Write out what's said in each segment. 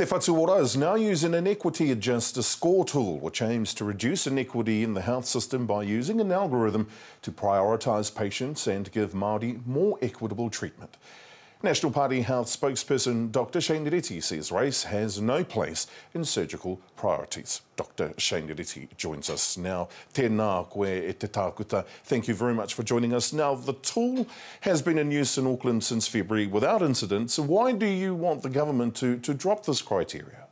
Te Whatu Ora is now using an equity adjuster score tool, which aims to reduce inequity in the health system by using an algorithm to prioritise patients and give Māori more equitable treatment. National Party Health spokesperson Dr. Shane Reti says race has no place in surgical priorities. Dr. Shane Reti joins us now. Tēnā koe e te tākuta. Thank you very much for joining us. Now, the tool has been in use in Auckland since February without incident, so why do you want the government to, to drop this criteria?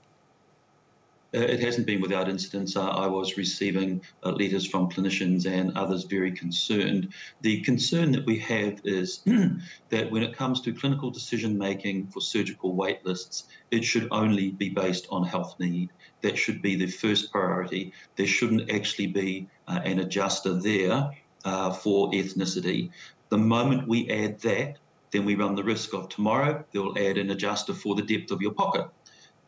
Uh, it hasn't been without incidents. Uh, I was receiving uh, letters from clinicians and others very concerned. The concern that we have is that when it comes to clinical decision making for surgical wait lists, it should only be based on health need. That should be the first priority. There shouldn't actually be uh, an adjuster there uh, for ethnicity. The moment we add that, then we run the risk of tomorrow they'll add an adjuster for the depth of your pocket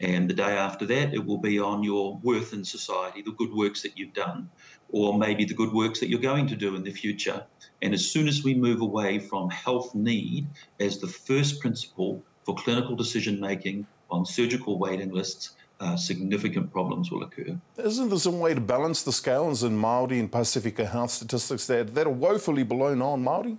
and the day after that, it will be on your worth in society, the good works that you've done, or maybe the good works that you're going to do in the future. And as soon as we move away from health need as the first principle for clinical decision making on surgical waiting lists, uh, significant problems will occur. Isn't there some way to balance the scales in Māori and Pacifica health statistics that, that are woefully below non-Māori?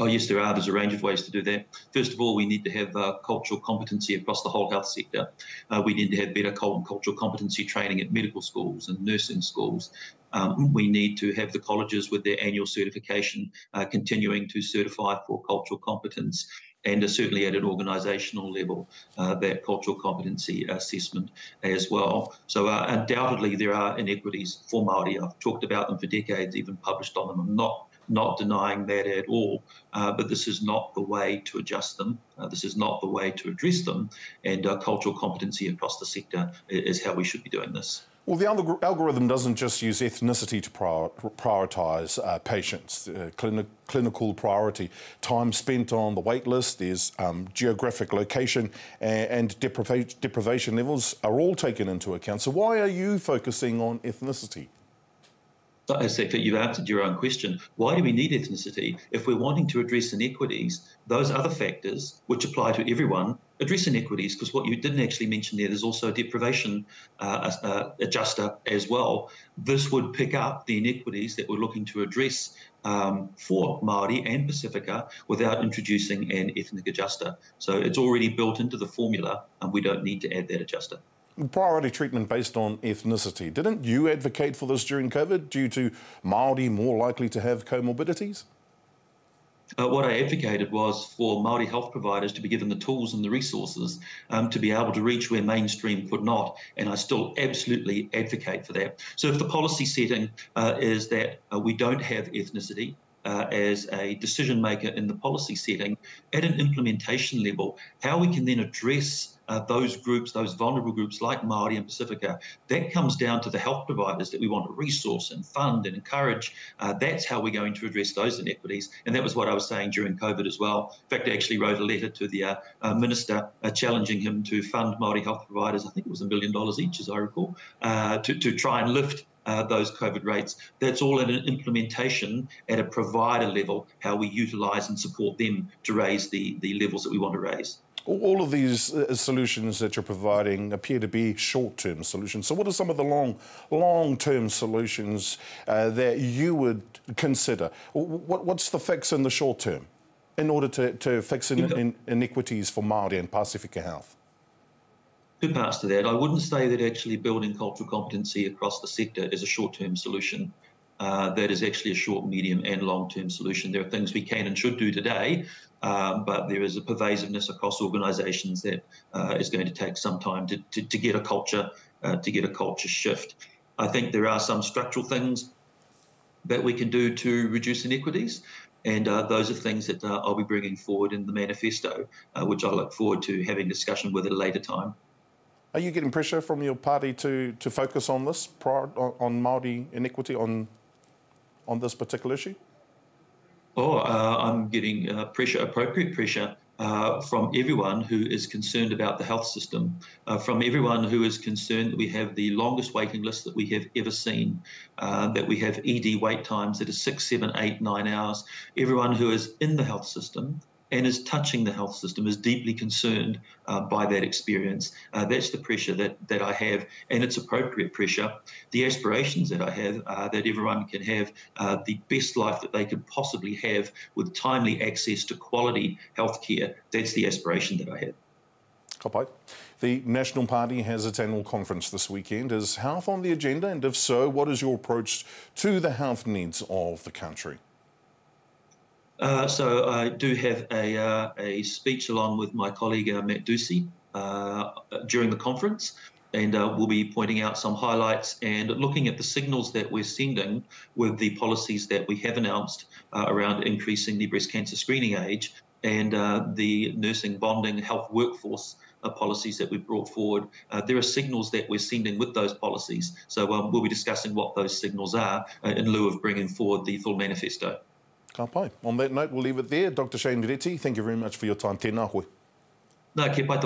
Oh, yes, there are. There's a range of ways to do that. First of all, we need to have uh, cultural competency across the whole health sector. Uh, we need to have better cultural competency training at medical schools and nursing schools. Um, we need to have the colleges with their annual certification uh, continuing to certify for cultural competence and certainly at an organisational level, uh, that cultural competency assessment as well. So uh, undoubtedly there are inequities for Māori. I've talked about them for decades, even published on them. I'm not not denying that at all, uh, but this is not the way to adjust them. Uh, this is not the way to address them, and uh, cultural competency across the sector is how we should be doing this. Well, the algorithm doesn't just use ethnicity to prioritise uh, patients, uh, clini clinical priority, time spent on the wait list, there's um, geographic location and, and depriva deprivation levels are all taken into account. So why are you focusing on ethnicity? I say you've answered your own question. Why do we need ethnicity? If we're wanting to address inequities, those other factors, which apply to everyone, address inequities, because what you didn't actually mention there, there's also a deprivation uh, uh, adjuster as well. This would pick up the inequities that we're looking to address um, for Māori and Pacifica without introducing an ethnic adjuster. So it's already built into the formula, and we don't need to add that adjuster priority treatment based on ethnicity. Didn't you advocate for this during COVID due to Māori more likely to have comorbidities? Uh, what I advocated was for Māori health providers to be given the tools and the resources um, to be able to reach where mainstream could not, and I still absolutely advocate for that. So if the policy setting uh, is that uh, we don't have ethnicity, uh, as a decision maker in the policy setting at an implementation level, how we can then address uh, those groups, those vulnerable groups like Māori and Pacifica, that comes down to the health providers that we want to resource and fund and encourage. Uh, that's how we're going to address those inequities. And that was what I was saying during COVID as well. In fact, I actually wrote a letter to the uh, uh minister uh, challenging him to fund Māori health providers, I think it was a million dollars each, as I recall, uh, to, to try and lift uh, those COVID rates. That's all at an implementation at a provider level, how we utilise and support them to raise the, the levels that we want to raise. All of these uh, solutions that you're providing appear to be short-term solutions. So, what are some of the long, long-term solutions uh, that you would consider? What, what's the fix in the short term in order to, to fix in, in, inequities for Māori and Pacifica Health? Two parts to that. I wouldn't say that actually building cultural competency across the sector is a short-term solution. Uh, that is actually a short, medium, and long term solution. There are things we can and should do today, um, but there is a pervasiveness across organisations that uh, is going to take some time to, to, to get a culture uh, to get a culture shift. I think there are some structural things that we can do to reduce inequities. And uh, those are things that uh, I'll be bringing forward in the manifesto, uh, which I look forward to having discussion with at a later time. Are you getting pressure from your party to, to focus on this, on, on Māori inequity, on on this particular issue? Oh, uh, I'm getting uh, pressure, appropriate pressure uh, from everyone who is concerned about the health system, uh, from everyone who is concerned that we have the longest waiting list that we have ever seen, uh, that we have ED wait times that are six, seven, eight, nine hours. Everyone who is in the health system and is touching the health system, is deeply concerned uh, by that experience. Uh, that's the pressure that, that I have, and it's appropriate pressure. The aspirations that I have are that everyone can have uh, the best life that they could possibly have with timely access to quality healthcare. That's the aspiration that I have. The National Party has its annual conference this weekend. Is health on the agenda? And if so, what is your approach to the health needs of the country? Uh, so I do have a, uh, a speech along with my colleague uh, Matt Doocey uh, during the conference, and uh, we'll be pointing out some highlights and looking at the signals that we're sending with the policies that we have announced uh, around increasing the breast cancer screening age and the nursing bonding health workforce uh, policies that we've brought forward. Uh, there are signals that we're sending with those policies. So um, we'll be discussing what those signals are uh, in lieu of bringing forward the full manifesto. Ka On that note, we'll leave it there. Dr. Shane Reti, thank you very much for your time. Tēnā koe. Nā, ke pai